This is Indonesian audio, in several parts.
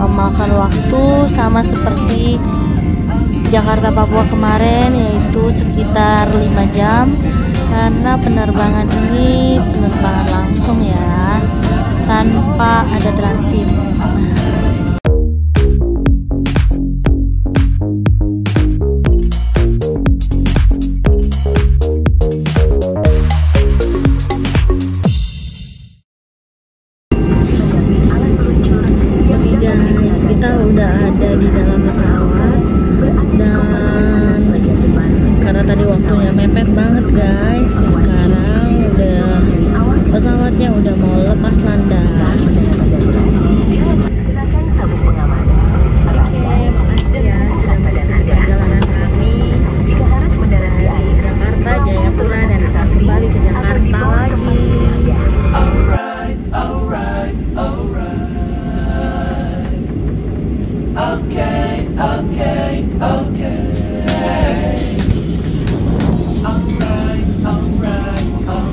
memakan waktu sama seperti Jakarta Papua kemarin yaitu sekitar 5 jam. Karena penerbangan ini penerbangan langsung ya tanpa ada transit udah ada di dalam pesawat. Dan karena tadi waktunya mepet banget guys sekarang udah pesawatnya udah mau lepas landas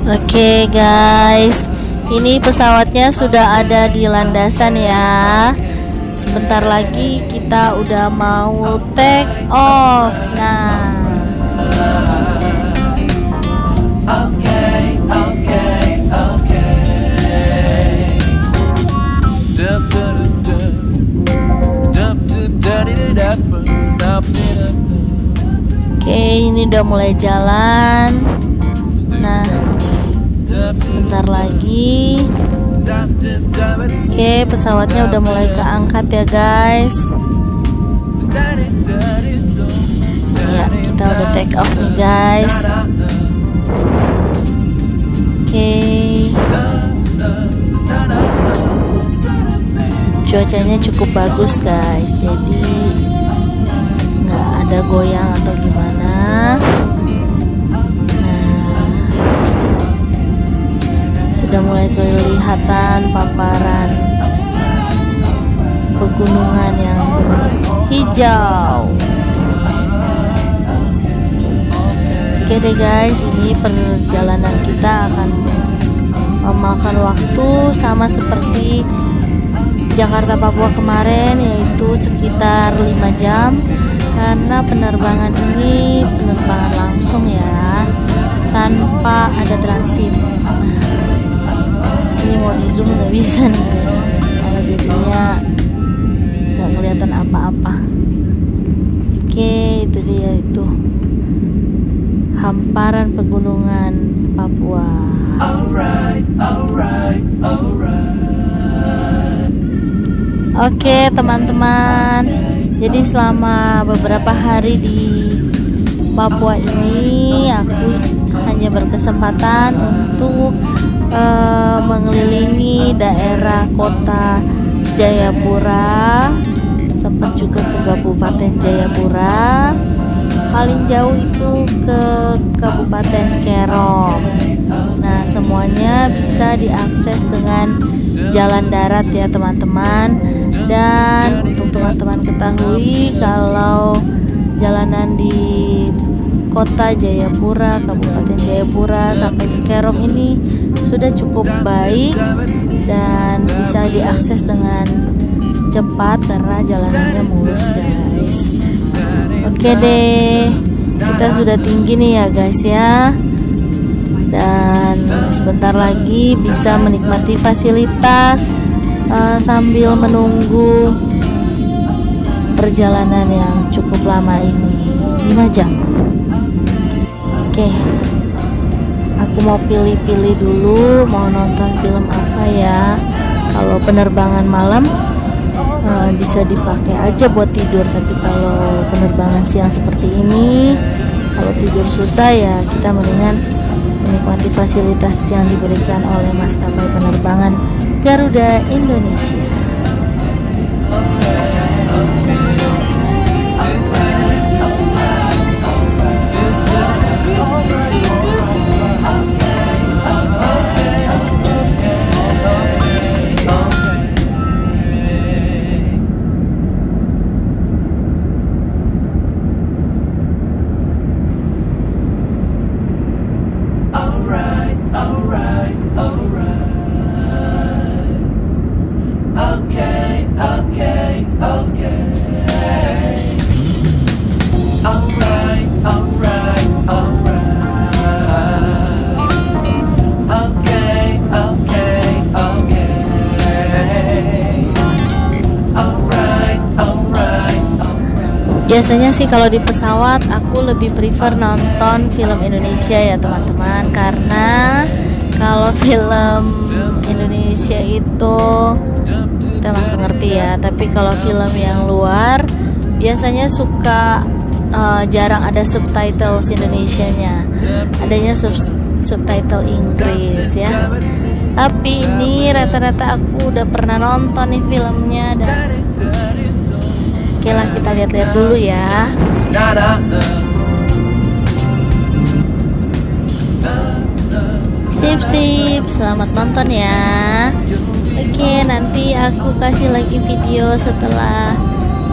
Oke guys, ini pesawatnya sudah ada di landasan ya. Sebentar lagi kita udah mau take off. Nah, Okay, okay, okay. Oke ini udah mulai jalan. Nah, sebentar lagi. Oke, pesawatnya udah mulai keangkat ya guys. Ya, kita udah take off nih guys. Oke. Cuacanya cukup bagus guys, jadi sudah mulai kelihatan paparan pegunungan yang hijau. Oke deh guys, ini perjalanan kita akan memakan waktu sama seperti Jakarta Papua kemarin yaitu sekitar 5 jam karena penerbangan ini penerbangan langsung ya tanpa ada transit. Mau di zoom nggak bisa nih. Kalau jadinya nggak kelihatan apa-apa. Oke, itu dia itu hamparan pegunungan Papua. Oke, teman-teman. Jadi selama beberapa hari di Papua ini aku hanya berkesempatan untuk eh, mengelilingi daerah kota Jayapura, sempat juga ke Kabupaten Jayapura. Paling jauh itu ke Kabupaten Kerom. Nah, semuanya bisa diakses dengan jalan darat ya, teman-teman. Dan untuk teman-teman ketahui kalau jalanan di Kota Jayapura, Kabupaten Jayapura sampai ke Kerom ini sudah cukup baik dan bisa diakses dengan cepat karena jalanannya mulus, guys. Oke deh, kita sudah tinggi nih ya, guys ya. Dan sebentar lagi bisa menikmati fasilitas eh, sambil menunggu perjalanan yang cukup lama ini 5 jam. Mau pilih-pilih dulu mau nonton film apa ya. Kalau penerbangan malam eh, bisa dipakai aja buat tidur, tapi kalau penerbangan siang seperti ini kalau tidur susah ya kita mendingan menikmati fasilitas yang diberikan oleh maskapai penerbangan Garuda Indonesia. Alright, alright. Biasanya sih kalau di pesawat aku lebih prefer nonton film Indonesia ya teman-teman. Karena kalau film Indonesia itu kita langsung ngerti ya. Tapi kalau film yang luar biasanya suka uh, jarang ada subtitles Indonesianya. Adanya sub subtitle Inggris ya. Tapi ini rata-rata aku udah pernah nonton nih filmnya dan oke lah kita lihat-lihat dulu ya. Sip sip. Selamat nonton ya. Oke nanti aku kasih lagi video setelah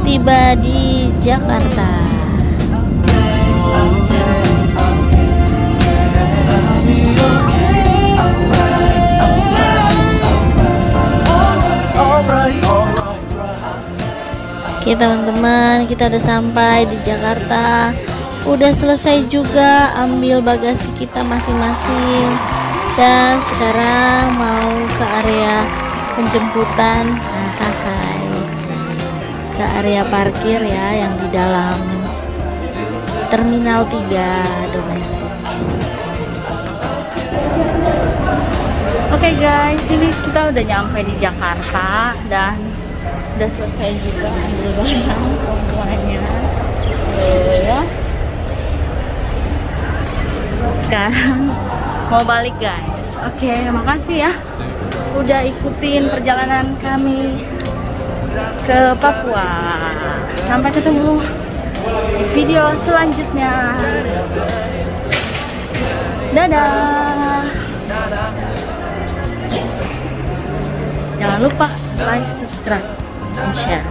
tiba di Jakarta Oke teman-teman kita udah sampai di Jakarta. Udah selesai juga ambil bagasi kita masing-masing. Dan sekarang mau ke area penjemputan Ke area parkir ya yang di dalam Terminal 3 domestik. Oke okay guys, ini kita udah nyampe di Jakarta dan udah selesai juga ambil barang semuanya ya sekarang mau balik guys. Oke makasih ya. Udah ikutin perjalanan kami ke Papua. Sampai ketemu di video selanjutnya. Dadah. Jangan lupa like subscribe and share